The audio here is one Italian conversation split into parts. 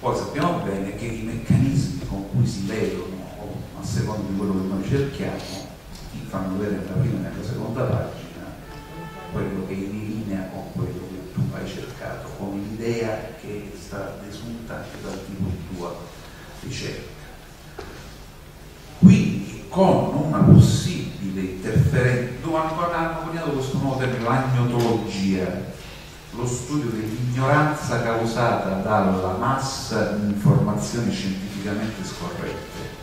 Poi sappiamo bene che i meccanismi con cui si vedono, a seconda di quello che noi cerchiamo, ti fanno vedere nella prima e nella seconda pagina quello che è in linea con quello che tu hai cercato, con l'idea che sta desultante dal tipo di tua ricerca. Quindi con una possibile interferenza, hanno coniato questo nuovo termine, l'agnotologia, lo studio dell'ignoranza causata dalla massa di informazioni scientificamente scorrette,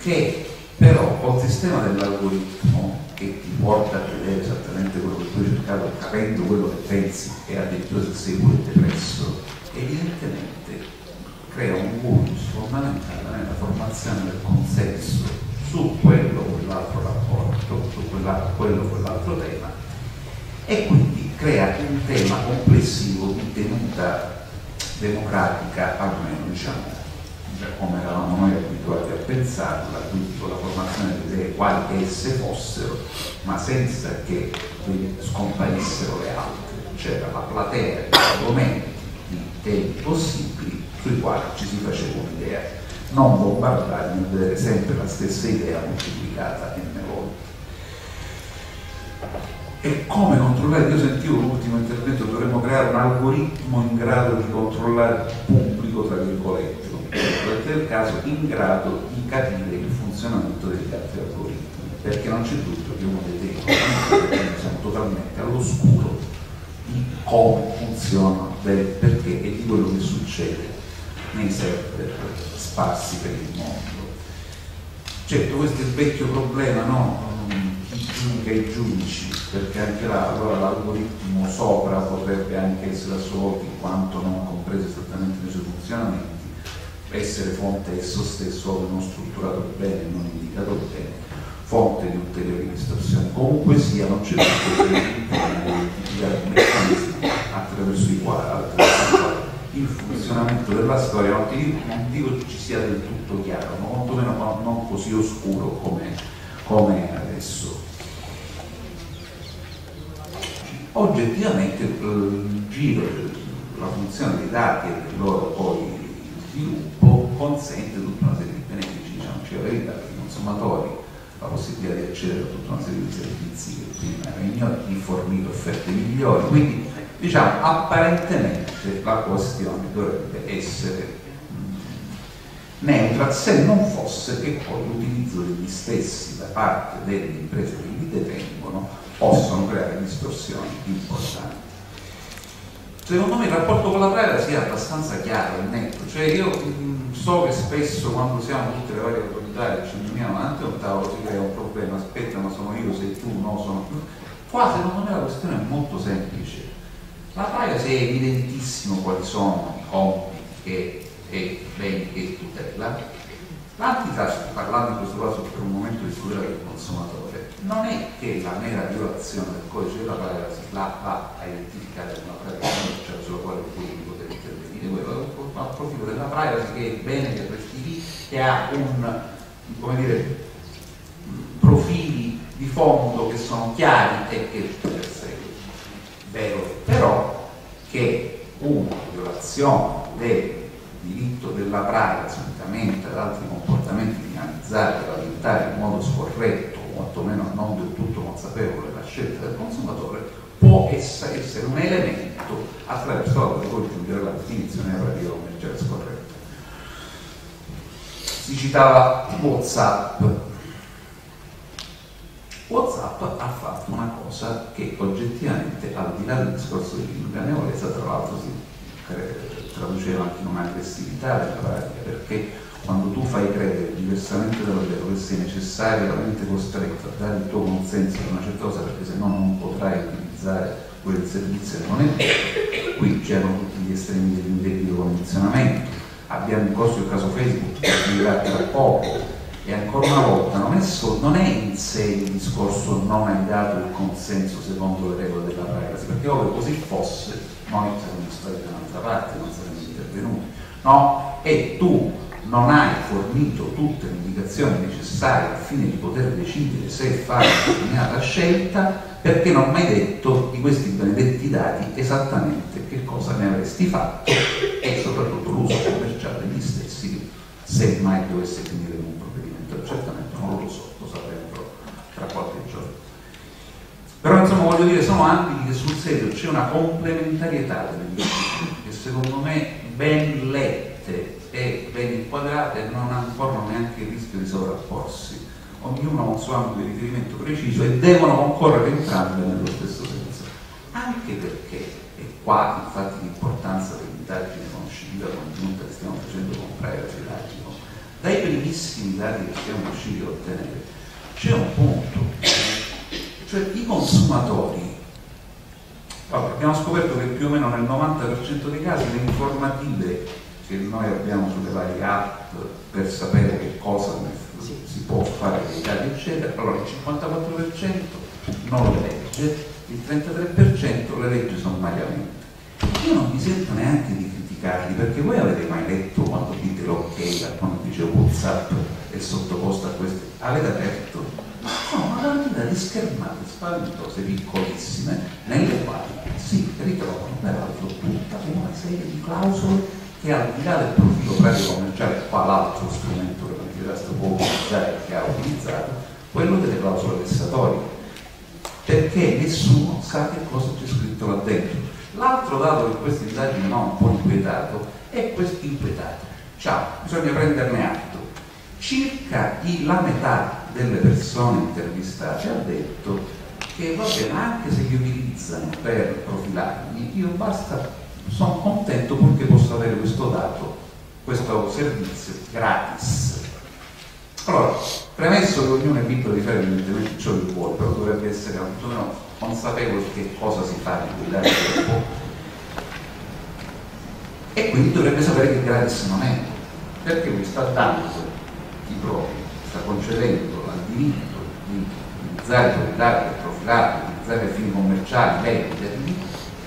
che però col sistema dell'algoritmo che ti porta a vedere esattamente quello che tu hai cercato, capendo quello che pensi e addirittura se sei pure depresso, evidentemente crea un vulnus fondamentale nella formazione del consenso su quello o quell'altro rapporto, su quello o quell'altro tema e quindi crea un tema complessivo di tenuta democratica, almeno diciamo come eravamo noi abituati a pensarla, quindi con la formazione delle idee quali esse fossero, ma senza che scomparissero le altre. C'era la platea di argomenti, di temi possibili sui quali ci si faceva un'idea, non bombardare nel vedere sempre la stessa idea moltiplicata in volte. E come controllare? Io sentivo l'ultimo intervento, dovremmo creare un algoritmo in grado di controllare il pubblico, tra virgolette, del caso, in grado di capire il funzionamento degli altri algoritmi, perché non c'è dubbio che uno dei temi siamo totalmente all'oscuro di come funziona, del perché e di quello che succede nei server sparsi per il mondo. Certo, questo è il vecchio problema, no? Chi giudica i giudici, perché anche là allora l'algoritmo sopra potrebbe anche essere a suo volta in quanto non compreso esattamente nei suoi funzionamenti essere fonte esso stesso ove non strutturato bene, non indicato bene, fonte di ulteriori distorsioni. Comunque sia, non c'è bisogno di meccanismi attraverso i quali il funzionamento della storia non, dico che ci sia del tutto chiaro, ma quantomeno non così oscuro come, come è adesso. Oggettivamente il giro, la funzione dei dati e del loro poi sviluppo consente tutta una serie di benefici, diciamoci la verità, per i consumatori la possibilità di accedere a tutta una serie di servizi che prima erano ignoti, di fornire offerte migliori, quindi diciamo apparentemente la questione dovrebbe essere neutra se non fosse che poi l'utilizzo degli stessi da parte delle imprese che li detengono possono creare distorsioni importanti secondo me il rapporto con la privacy è abbastanza chiaro e netto, cioè io mh, so che spesso quando siamo tutte le varie autorità e ci riuniamo davanti a un tavolo si crea un problema, aspetta ma sono io, sei tu, no, sono tu. Qua secondo me la questione è molto semplice. La privacy è evidentissimo quali sono i compiti che, e i beni che tutela. L'antitrust, parlando in questo caso per un momento di tutela del consumatore, non è che la mera violazione del codice della privacy la va a identificare una privacy cioè sulla quale voi potete intervenire, quello al profilo della privacy che è bene che resti lì, che ha un, come dire, profili di fondo che sono chiari e che persegue. Vero però che una violazione del diritto della privacy unitamente ad altri comportamenti finalizzati ad aiutare in modo scorretto quantomeno non del tutto consapevole la scelta del consumatore, può essere, un elemento attraverso la quale può giungere la definizione relativa commerciale scorretta. Si citava Whatsapp. Whatsapp ha fatto una cosa che oggettivamente, al di là del discorso di ingannevole, tra l'altro si traduceva anche in un'aggressività della pratica, perché quando tu fai credere diversamente dallo vero che sei necessariamente costretto a dare il tuo consenso a una certa cosa perché se no non potrai utilizzare quel servizio non è qui c'erano tutti gli estremi dell'indebito condizionamento. Abbiamo in corso il caso Facebook che finirà tra poco e ancora una volta non è, so, non è, in sé il discorso non hai dato il consenso secondo le regole della privacy perché ove così fosse noi saremmo stati da un'altra parte non saremmo intervenuti no? e tu non hai fornito tutte le indicazioni necessarie al fine di poter decidere se fare una determinata scelta perché non mi hai detto di questi benedetti dati esattamente che cosa ne avresti fatto e soprattutto l'uso uso commerciale degli stessi se mai dovesse finire in un provvedimento certamente non lo so, lo sapremo tra qualche giorno insomma voglio dire sono ambiti che sul serio c'è una complementarietà che secondo me ben lette e ben inquadrate non corrono neanche il rischio di sovrapporsi. Ognuno ha un suo ambito di riferimento preciso e devono concorrere entrambe nello stesso senso. Anche perché e qua infatti l'importanza dell'indagine conoscitiva congiunta che stiamo facendo con Privacy Logico dai primissimi dati che siamo riusciti a ottenere c'è un cioè i consumatori. Allora, abbiamo scoperto che più o meno nel 90% dei casi le informative che noi abbiamo sulle varie app per sapere che cosa si può fare dei dati eccetera allora il 54% non le legge il 33% le legge sommariamente. Io non mi sento neanche di criticarli perché voi avete mai letto quando dite l'ok quando dice whatsapp è sottoposto a queste? Avete aperto quantità di schermate spaventose piccolissime nelle quali si ritrovano peraltro tutta una serie di clausole che al di là del profilo pratico commerciale, qua l'altro strumento che l'antitrust può utilizzare che ha utilizzato, quello delle clausole vessatorie perché nessuno sa che cosa c'è scritto là dentro. L'altro dato che questa indagine mi ha un po' inquietato è questo inquietato. Ciao, bisogna prenderne atto. Circa la metà delle persone intervistate ha detto che va bene, anche se li utilizzano per profilarmi, io basta, sono contento purché posso avere questo dato, questo servizio gratis. Allora, premesso che ognuno è libero di fare evidentemente ciò che vuole, però dovrebbe essere quantomeno consapevole che cosa si fa di dati che può. E quindi dovrebbe sapere che gratis non è, perché mi sta dando i propri, sta concedendo il diritto di utilizzare dati per profilare, utilizzare fini commerciali, venderli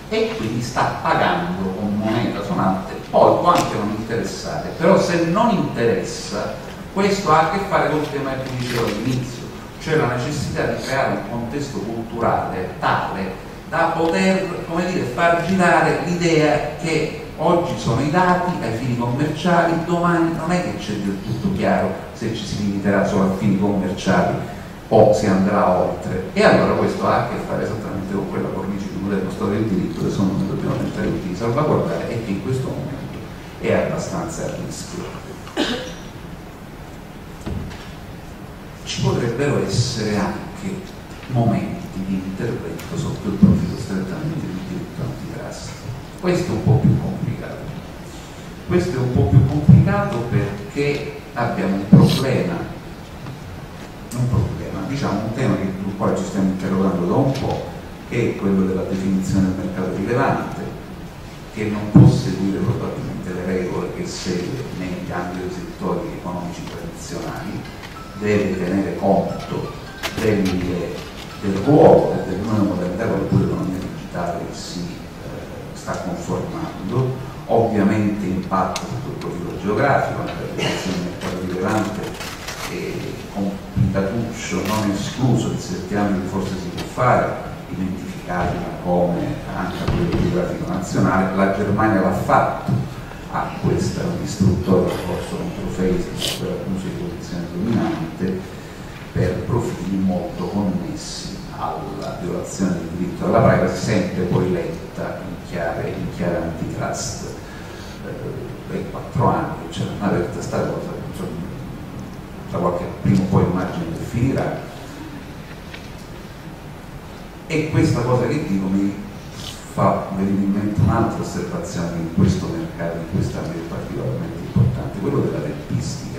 e quindi sta pagando con moneta sonante, poi può anche non interessare, però se non interessa questo ha a che fare con il tema che dicevo all'inizio, cioè la necessità di creare un contesto culturale tale da poter dire, far girare l'idea che oggi sono i dati ai fini commerciali, domani non è che c'è del tutto chiaro se ci si limiterà solo a fini commerciali o si andrà oltre. E allora questo ha a che fare esattamente con quella cornice di modello Stato del diritto che sono noi dobbiamo tentare di salvaguardare e che in questo momento è abbastanza a rischio. Ci potrebbero essere anche momenti di intervento sotto il profilo strettamente di diritto antitrust. Questo è un po' più complicato. Questo è un po' più complicato perché abbiamo un problema, un problema, diciamo un tema sul quale ci stiamo interrogando da un po', che è quello della definizione del mercato rilevante, che non può seguire probabilmente le regole che segue nei ambiti dei settori economici tradizionali, deve tenere conto delle, del ruolo e delle nuove modalità con cui l'economia digitale si eh, sta conformando, ovviamente impatta sotto il profilo geografico, nella definizione del mercato rilevante e complicatuccio, non escluso, in certi ambiti forse si può fare, identificabile come anche a quello geografico nazionale, la Germania l'ha fatto, ha questo istruttore corso contro Facebook per abuso di posizione dominante per profili molto connessi alla violazione del diritto alla privacy, sempre poi letta in chiave antitrust per quattro anni c'è una aperta sta cosa, da qualche prima o poi immagine che finirà. E questa cosa che dico mi fa venire in mente un'altra osservazione in questo mercato, in questo ambito particolarmente importante, quello della tempistica.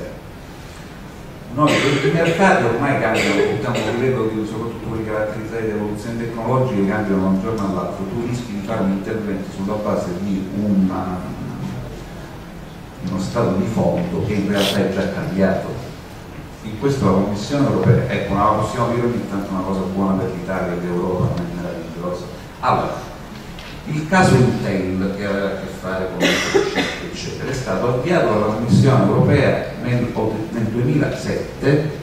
Noi, i mercati ormai cambiano, diciamo, a livello di soprattutto quelli caratterizzati da evoluzioni tecnologiche, cambiano da un giorno all'altro. Tu rischi di fare un intervento sulla base di una uno stato di fondo che in realtà è già cambiato. In questo la Commissione europea, ecco, ma possiamo dire ogni tanto una cosa buona per l'Italia e l'Europa, non è meravigliosa. Allora, il caso Intel che aveva a che fare con il chip, eccetera, è stato avviato dalla Commissione europea nel, nel 2007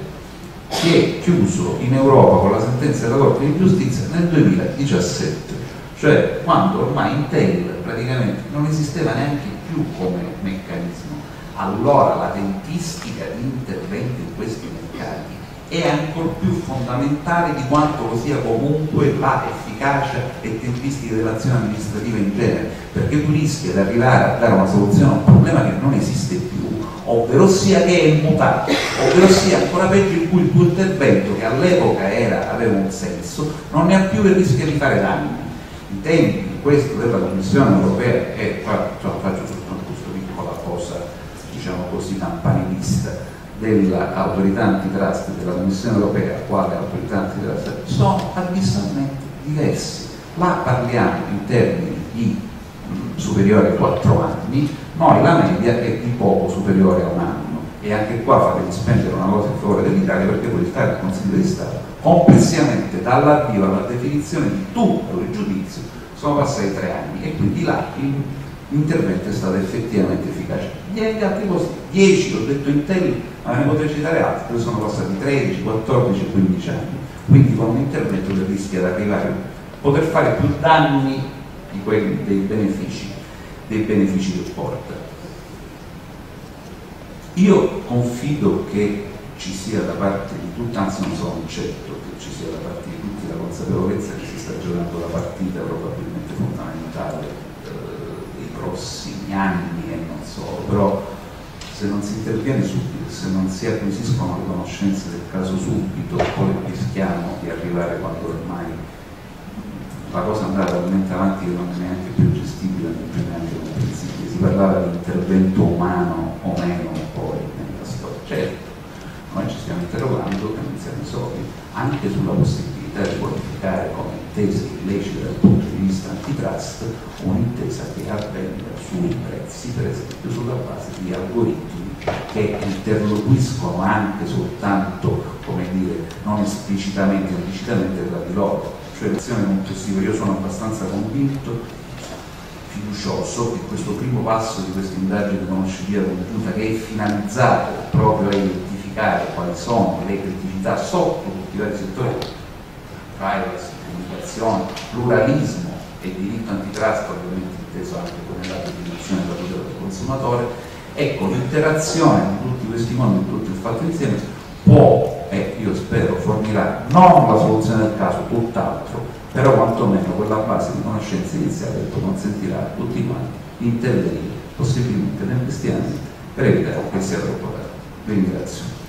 si è chiuso in Europa con la sentenza della Corte di Giustizia nel 2017, cioè quando ormai Intel praticamente non esisteva neanche più come meccanismo, allora la tempistica di intervento in questi mercati è ancora più fondamentale di quanto lo sia comunque la efficacia e tempistica dell'azione amministrativa in genere, perché tu rischi di arrivare a dare una soluzione a un problema che non esiste più, ovvero sia che è immutato, ovvero sia ancora peggio in cui il tuo intervento, che all'epoca aveva un senso, non ne ha più il rischio di fare danni. I tempi questo della Commissione europea, e faccio soltanto questa piccola cosa, diciamo così, campanilista, dell'autorità antitrust della Commissione europea quale autorità antitrust sono abissalmente diversi. Là parliamo in termini di mh, superiore a 4 anni, noi la media è di poco superiore a un anno e anche qua fatevi spendere una cosa in favore dell'Italia perché poi il Consiglio di Stato complessivamente dall'avvio alla definizione di tutto il giudizio sono passati tre anni e quindi là l'intervento è stato effettivamente efficace. Gli altri costi, 10, ho detto in tel ma ne potrei citare altri, sono passati 13, 14, 15 anni, quindi con un intervento che rischia di arrivare poter fare più danni di quelli dei benefici, dei benefici che porta. Io confido che ci sia da parte di tutti, anzi non sono certo che ci sia da parte di tutti la consapevolezza che si sta giocando la partita probabilmente fondamentale eh, dei prossimi anni e non solo, però se non si interviene subito, se non si acquisiscono le conoscenze del caso subito, poi rischiamo di arrivare quando ormai la cosa andrà talmente avanti che non è neanche più gestibile non più neanche come principio. Si parlava di intervento umano o meno poi nella storia. Certo, noi ci stiamo interrogando e non siamo soli, anche sulla possibilità di qualificare come intesa illecita punto di vista antitrust un'intesa che avvenga sui prezzi, per esempio sulla base di algoritmi che interloquiscono anche soltanto, come dire, non esplicitamente, implicitamente tra di loro. Cioè l'azione complessiva, io sono abbastanza convinto, fiducioso, che questo primo passo di questa indagine conoscitiva congiunta che è finalizzato proprio a identificare quali sono le criticità sotto tutti i vari settori, privacy, comunicazione, pluralismo e diritto antitrust, ovviamente inteso anche come la definizione della tutela del consumatore, ecco l'interazione di tutti questi mondi, tutti fatti insieme, può e io spero fornirà non la soluzione del caso, tutt'altro, però quantomeno quella base di conoscenza iniziale che consentirà a tutti quanti di intervenire possibilmente tempestivamente per evitare che sia troppo tardi. Vi ringrazio.